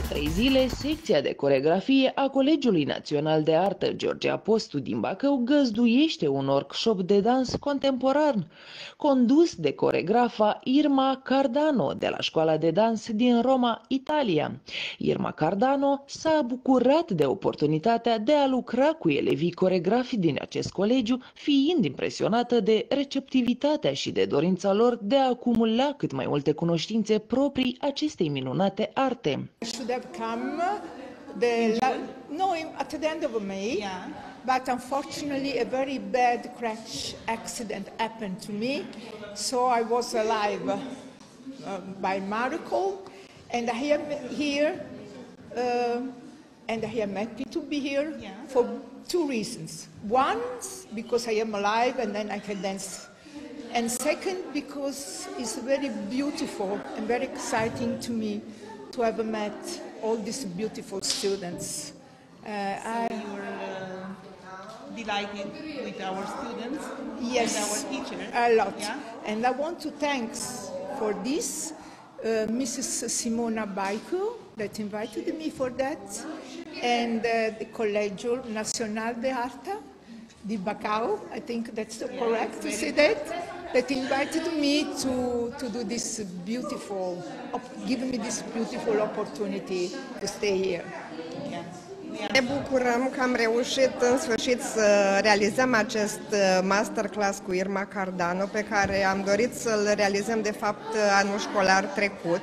trei zile, secția de coregrafie a Colegiului Național de Artă George Apostu din Bacău găzduiește un workshop de dans contemporan, condus de coregrafa Irma Cardano de la Școala de Dans din Roma, Italia. Irma Cardano s-a bucurat de oportunitatea de a lucra cu elevii coregrafi din acest colegiu, fiind impresionată de receptivitatea și de dorința lor de a acumula cât mai multe cunoștințe proprii acestei minunate arte. Should have come the no at the end of May, Yeah. but unfortunately a very bad crash accident happened to me, so I was alive uh, by miracle, and I am here, uh, and I am happy to be here Yeah. for two reasons. One, because I am alive and then I can dance. And second, because it's very beautiful and very exciting to me to have met all these beautiful students. Uh, I, You were uh, delighted with our students yes, and our teacher. a lot. Yeah? And I want to thank for this uh, Mrs. Simona Baicu that invited me for that, and uh, the Collegio Nacional de Arte di Bacau, I think that's the correct to say that, that invited me to, to do this beautiful, op- give me this beautiful opportunity to stay here. Yeah. Ne bucurăm că am reușit în sfârșit să realizăm acest uh, masterclass cu Irma Cardano pe care am dorit să-l realizăm de fapt anul școlar trecut.